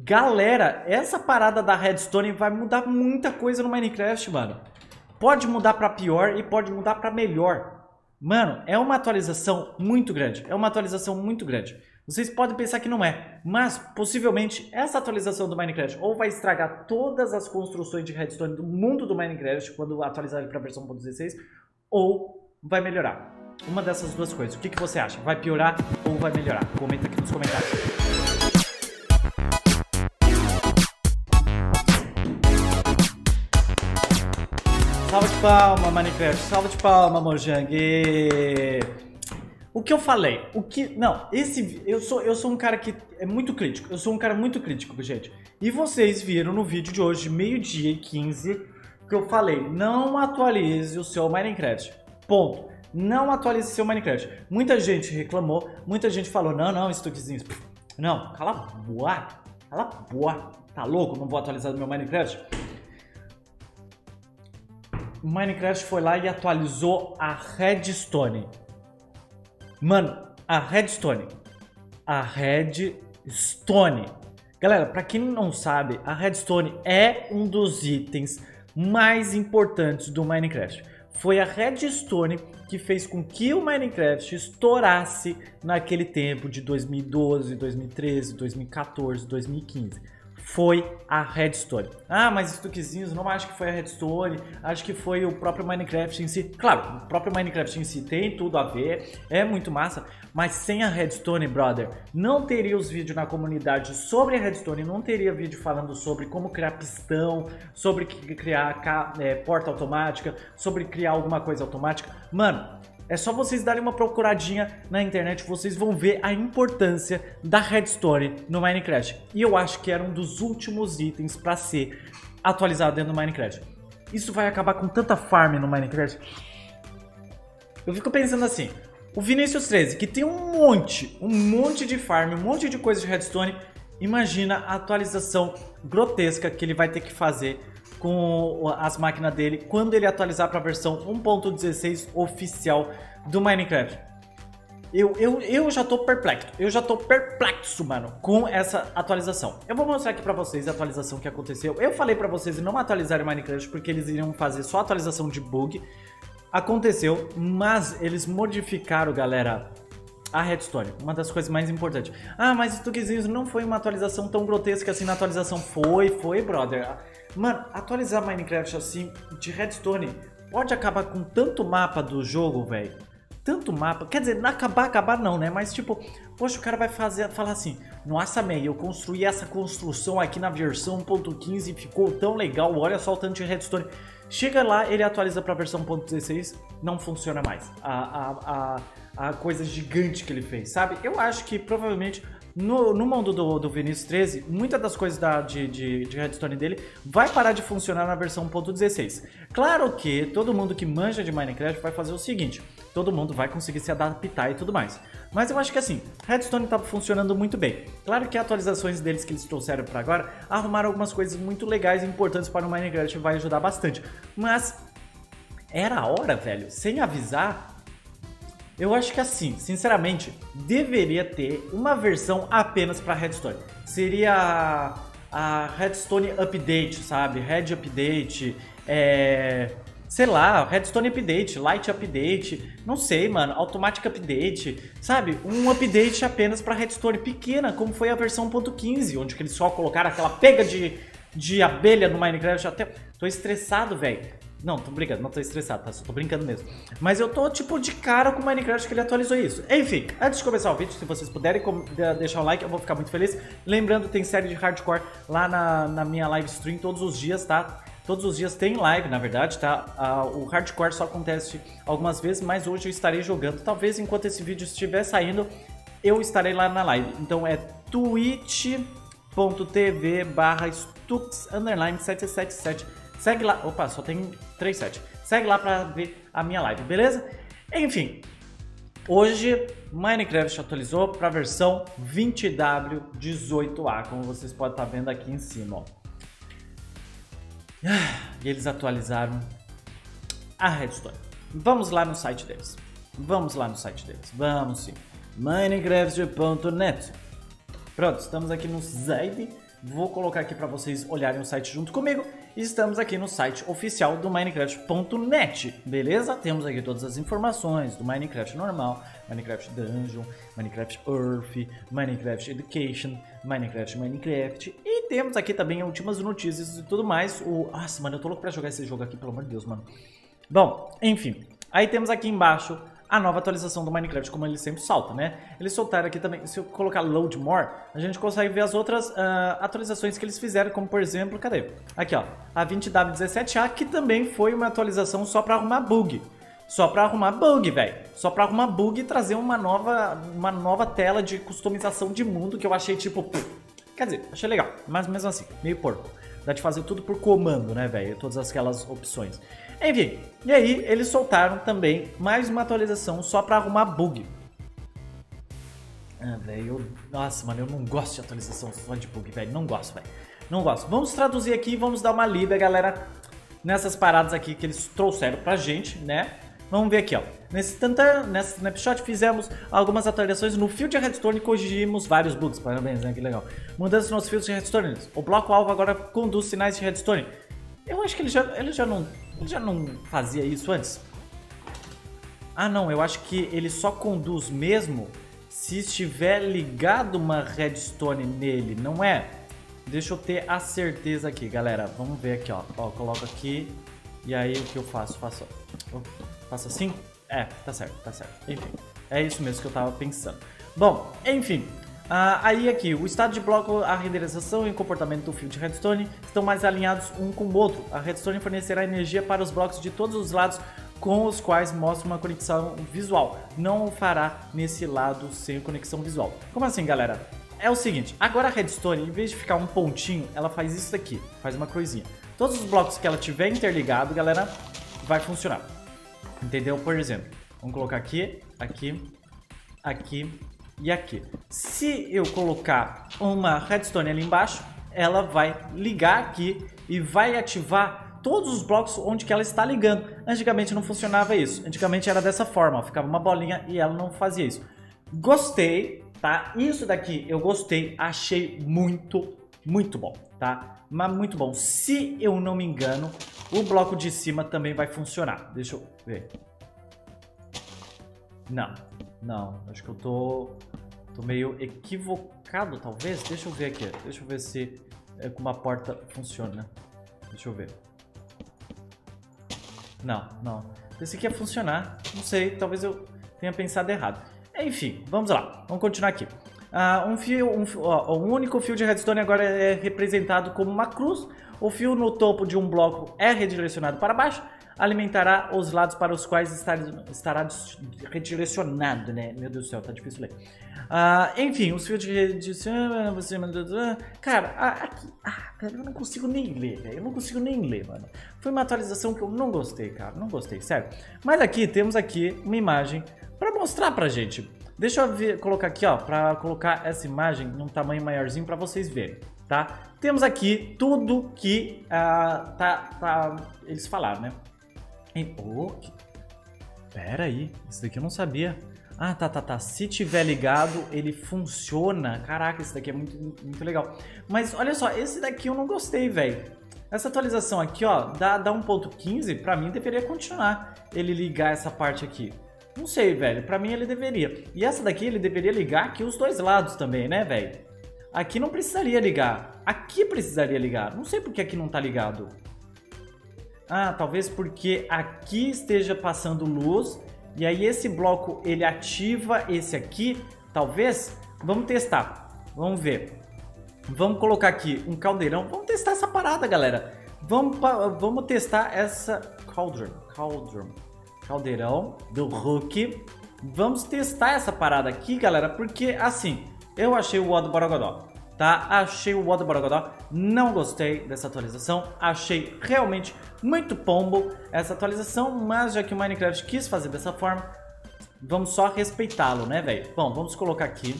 Galera, essa parada da Redstone vai mudar muita coisa no Minecraft, mano. Pode mudar para pior e pode mudar para melhor. Mano, é uma atualização muito grande. É uma atualização muito grande. Vocês podem pensar que não é, mas possivelmente essa atualização do Minecraft ou vai estragar todas as construções de redstone do mundo do Minecraft quando atualizar ele para a versão 1.16 ou vai melhorar. Uma dessas duas coisas. O que, que você acha? Vai piorar ou vai melhorar? Comenta aqui nos comentários. Salva de palma, Minecraft. Salva de palma, Mojang. O que eu falei? O que. Não, esse. Eu sou, eu sou um cara que é muito crítico. Eu sou um cara muito crítico, gente. E vocês viram no vídeo de hoje, meio-dia e 15, que eu falei: não atualize o seu Minecraft. Ponto. Não atualize seu Minecraft. Muita gente reclamou, muita gente falou: não, não, Stuckzinho. Não, cala a boa. Cala a boa. Tá louco? Não vou atualizar o meu Minecraft? Minecraft foi lá e atualizou a Redstone. Mano, a Redstone. A Redstone. Galera, para quem não sabe, a Redstone é um dos itens mais importantes do Minecraft. Foi a Redstone que fez com que o Minecraft estourasse naquele tempo de 2012, 2013, 2014, 2015 foi a Redstone. Ah, mas Stuckzinhos, não acho que foi a Redstone, acho que foi o próprio Minecraft em si. Claro, o próprio Minecraft em si tem tudo a ver, é muito massa, mas sem a Redstone, brother, não teria os vídeos na comunidade sobre a Redstone, não teria vídeo falando sobre como criar pistão, sobre criar é, porta automática, sobre criar alguma coisa automática. Mano, é só vocês darem uma procuradinha na internet, vocês vão ver a importância da redstone no Minecraft. E eu acho que era um dos últimos itens para ser atualizado dentro do Minecraft. Isso vai acabar com tanta farm no Minecraft. Eu fico pensando assim, o Vinicius 13, que tem um monte, um monte de farm, um monte de coisa de redstone, imagina a atualização grotesca que ele vai ter que fazer com as máquinas dele quando ele atualizar para a versão 1.16 oficial do Minecraft. Eu, eu, eu já tô perplexo, eu já tô perplexo, mano, com essa atualização. Eu vou mostrar aqui pra vocês a atualização que aconteceu. Eu falei pra vocês não atualizarem Minecraft porque eles iriam fazer só atualização de bug. Aconteceu, mas eles modificaram, galera, a Redstone, uma das coisas mais importantes. Ah, mas Stuckzinhos não foi uma atualização tão grotesca assim na atualização. Foi, foi, brother. Mano, atualizar Minecraft assim de redstone pode acabar com tanto mapa do jogo, velho. Tanto mapa. Quer dizer, não acabar, acabar não, né? Mas tipo, poxa, o cara vai fazer, falar assim: Nossa, May, eu construí essa construção aqui na versão 1.15 e ficou tão legal. Olha só o tanto de redstone. Chega lá, ele atualiza pra versão 1.16, não funciona mais. A, a, a, a coisa gigante que ele fez, sabe? Eu acho que provavelmente no, no mundo do, do Vinicius 13, muitas das coisas da, de, de, de Redstone dele vai parar de funcionar na versão 1.16. Claro que todo mundo que manja de Minecraft vai fazer o seguinte, todo mundo vai conseguir se adaptar e tudo mais. Mas eu acho que assim, Redstone está funcionando muito bem. Claro que atualizações deles que eles trouxeram para agora arrumaram algumas coisas muito legais e importantes para o Minecraft vai ajudar bastante. Mas era a hora, velho, sem avisar, eu acho que assim, sinceramente, deveria ter uma versão apenas para Redstone. Seria a Redstone Update, sabe? Red Update, é... sei lá, Redstone Update, Light Update, não sei, mano, Automatic Update, sabe? Um update apenas para Redstone pequena, como foi a versão 1.15, onde eles só colocaram aquela pega de, de abelha no Minecraft até... Tô estressado, velho. Não, tô brincando, não tô estressado, tá? Só tô brincando mesmo. Mas eu tô, tipo, de cara com o Minecraft que ele atualizou isso. Enfim, antes de começar o vídeo, se vocês puderem deixar o like, eu vou ficar muito feliz. Lembrando, tem série de hardcore lá na, na minha live stream todos os dias, tá? Todos os dias tem live, na verdade, tá? O hardcore só acontece algumas vezes, mas hoje eu estarei jogando. Talvez enquanto esse vídeo estiver saindo, eu estarei lá na live. Então é twitch.tv barra stux 777 Segue lá. Opa, só tem 37. Segue lá pra ver a minha live, beleza? Enfim, hoje Minecraft atualizou para a versão 20W18A, como vocês podem estar tá vendo aqui em cima. Ó. E eles atualizaram a Redstone. Vamos lá no site deles. Vamos lá no site deles. Vamos sim. Minecraft.net. Pronto, estamos aqui no site Vou colocar aqui para vocês olharem o site junto comigo. Estamos aqui no site oficial do Minecraft.net, beleza? Temos aqui todas as informações do Minecraft normal, Minecraft Dungeon, Minecraft Earth, Minecraft Education, Minecraft Minecraft. E temos aqui também últimas notícias e tudo mais. O... Nossa, mano, eu tô louco pra jogar esse jogo aqui, pelo amor de Deus, mano. Bom, enfim. Aí temos aqui embaixo a nova atualização do Minecraft, como ele sempre salta, né? Eles soltaram aqui também, se eu colocar Load More, a gente consegue ver as outras uh, atualizações que eles fizeram, como por exemplo, cadê? Aqui ó, a 20W17A, que também foi uma atualização só para arrumar bug. Só para arrumar bug, velho. Só para arrumar bug e trazer uma nova, uma nova tela de customização de mundo que eu achei tipo... Quer dizer, achei legal, mas mesmo assim, meio porco. Dá de fazer tudo por comando, né, velho? Todas aquelas opções. Enfim, e aí eles soltaram também mais uma atualização só para arrumar bug. Ah, velho, nossa, mano, eu não gosto de atualização só de bug, velho, não gosto, velho. Não gosto. Vamos traduzir aqui e vamos dar uma lida, galera, nessas paradas aqui que eles trouxeram pra gente, né? Vamos ver aqui, ó. Nesse, tanta, nesse snapshot fizemos algumas atualizações no fio de redstone e corrigimos vários bugs. Parabéns, né? Que legal. Mudanças nos fios de redstone. O bloco-alvo agora conduz sinais de redstone. Eu acho que ele já, ele já não ele já não fazia isso antes? Ah não, eu acho que ele só conduz mesmo se estiver ligado uma redstone nele, não é? Deixa eu ter a certeza aqui, galera. Vamos ver aqui, ó. Ó, coloco aqui. E aí o que eu faço? Faço, faço assim? É, tá certo, tá certo. Enfim, é isso mesmo que eu tava pensando. Bom, enfim, ah, aí aqui, o estado de bloco, a renderização e o comportamento do fio de redstone estão mais alinhados um com o outro. A redstone fornecerá energia para os blocos de todos os lados com os quais mostra uma conexão visual. Não o fará nesse lado sem conexão visual. Como assim, galera? É o seguinte, agora a redstone, em vez de ficar um pontinho, ela faz isso aqui, faz uma cruzinha. Todos os blocos que ela tiver interligado, galera, vai funcionar. Entendeu? Por exemplo, vamos colocar aqui, aqui, aqui, e aqui. Se eu colocar uma redstone ali embaixo, ela vai ligar aqui e vai ativar todos os blocos onde que ela está ligando. Antigamente não funcionava isso. Antigamente era dessa forma, ficava uma bolinha e ela não fazia isso. Gostei, tá? Isso daqui eu gostei, achei muito, muito bom, tá? Mas muito bom. Se eu não me engano, o bloco de cima também vai funcionar. Deixa eu ver. Não, não, acho que eu tô, tô meio equivocado, talvez. Deixa eu ver aqui, deixa eu ver se é, com uma porta funciona. Deixa eu ver. Não, não. Esse aqui ia funcionar. Não sei, talvez eu tenha pensado errado. Enfim, vamos lá. Vamos continuar aqui. Uh, um fio, um, ó, único fio de redstone agora é representado como uma cruz. O fio no topo de um bloco é redirecionado para baixo alimentará os lados para os quais estar, estará redirecionado, né? Meu Deus do céu, tá difícil ler. Uh, enfim, os fios de redireção... Você... Cara, aqui... Ah, eu não consigo nem ler, velho. Eu não consigo nem ler, mano. Foi uma atualização que eu não gostei, cara. Não gostei, sério. Mas aqui, temos aqui uma imagem para mostrar pra gente. Deixa eu ver, colocar aqui, ó, para colocar essa imagem num tamanho maiorzinho para vocês verem, tá? Temos aqui tudo que uh, tá, tá, eles falaram, né? Oh, pera aí, isso daqui eu não sabia. Ah, tá, tá, tá. Se tiver ligado, ele funciona. Caraca, esse daqui é muito, muito legal. Mas olha só, esse daqui eu não gostei, velho. Essa atualização aqui, ó, da, da 1.15, pra mim deveria continuar ele ligar essa parte aqui. Não sei, velho. Pra mim ele deveria. E essa daqui ele deveria ligar aqui os dois lados também, né, velho? Aqui não precisaria ligar. Aqui precisaria ligar. Não sei porque aqui não tá ligado. Ah, talvez porque aqui esteja passando luz e aí esse bloco ele ativa esse aqui, talvez. Vamos testar, vamos ver. Vamos colocar aqui um caldeirão, vamos testar essa parada, galera. Vamos, vamos testar essa cauldron, cauldron, caldeirão do Hulk. Vamos testar essa parada aqui, galera, porque assim, eu achei o Odo Borogodó tá? Achei o Water Borogodó, não gostei dessa atualização, achei realmente muito pombo essa atualização, mas já que o Minecraft quis fazer dessa forma, vamos só respeitá-lo, né, velho? Bom, vamos colocar aqui,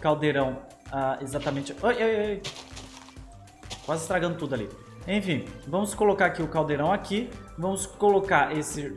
caldeirão uh, exatamente... Oi, oi, oi! Quase estragando tudo ali. Enfim, vamos colocar aqui o caldeirão aqui, vamos colocar esse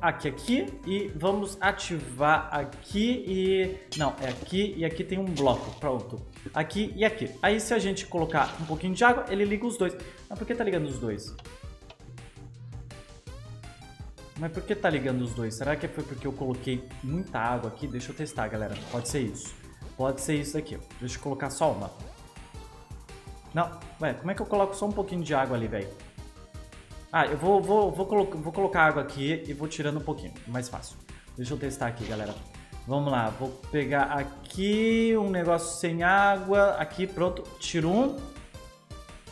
aqui, aqui e vamos ativar aqui e... Não, é aqui e aqui tem um bloco, pronto. aqui e aqui. Aí se a gente colocar um pouquinho de água, ele liga os dois. Mas por que tá ligando os dois? Mas por que tá ligando os dois? Será que foi porque eu coloquei muita água aqui? Deixa eu testar, galera. Pode ser isso. Pode ser isso aqui. Deixa eu colocar só uma. Não, ué, como é que eu coloco só um pouquinho de água ali, velho? Ah, eu vou, vou, vou, colo vou colocar água aqui e vou tirando um pouquinho. Mais fácil. Deixa eu testar aqui, galera. Vamos lá, vou pegar aqui um negócio sem água. Aqui, pronto. Tiro um.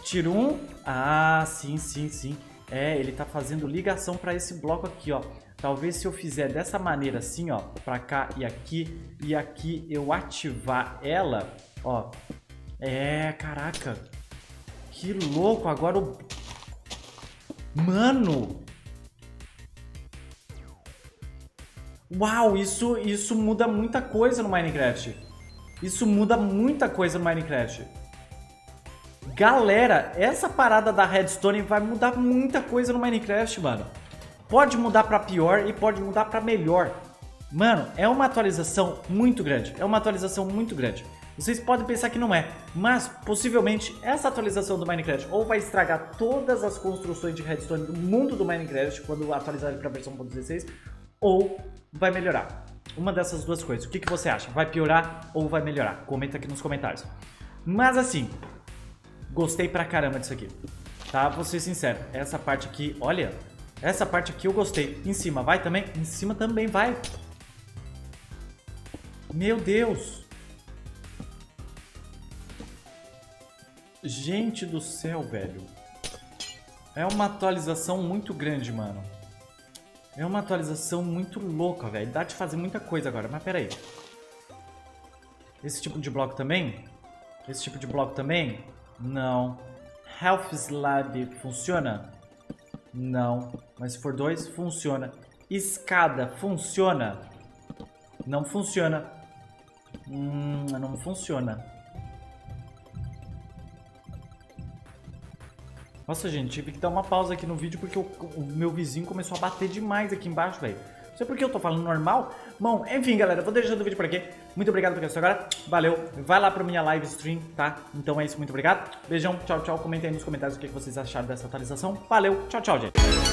Tiro um. Ah, sim, sim, sim. É, ele tá fazendo ligação para esse bloco aqui, ó. Talvez se eu fizer dessa maneira assim, ó, pra cá e aqui, e aqui eu ativar ela, ó. É, caraca. Que louco, agora o... Mano! Uau, isso, isso muda muita coisa no Minecraft. Isso muda muita coisa no Minecraft. Galera, essa parada da redstone vai mudar muita coisa no Minecraft, mano. Pode mudar para pior e pode mudar para melhor. Mano, é uma atualização muito grande. É uma atualização muito grande. Vocês podem pensar que não é, mas possivelmente essa atualização do Minecraft ou vai estragar todas as construções de redstone do mundo do Minecraft quando atualizar ele para a versão 1.16, ou vai melhorar. Uma dessas duas coisas. O que, que você acha? Vai piorar ou vai melhorar? Comenta aqui nos comentários. Mas assim, Gostei pra caramba disso aqui. Tá? Vou ser sincero. Essa parte aqui, olha. Essa parte aqui eu gostei. Em cima vai também? Em cima também vai. Meu Deus. Gente do céu, velho. É uma atualização muito grande, mano. É uma atualização muito louca, velho. Dá de fazer muita coisa agora. Mas pera aí. Esse tipo de bloco também? Esse tipo de bloco também? Não. Health Slab funciona? Não. Mas se for dois, funciona. Escada funciona? Não funciona. Hum, não funciona. Nossa, gente, tive que dar uma pausa aqui no vídeo porque o, o meu vizinho começou a bater demais aqui embaixo, velho. Não sei porque eu tô falando normal. Bom, enfim, galera, vou deixando o vídeo por aqui. Muito obrigado por assistir agora. Valeu. Vai lá pra minha live stream, tá? Então é isso, muito obrigado. Beijão, tchau, tchau. Comentem aí nos comentários o que vocês acharam dessa atualização. Valeu, tchau, tchau, gente.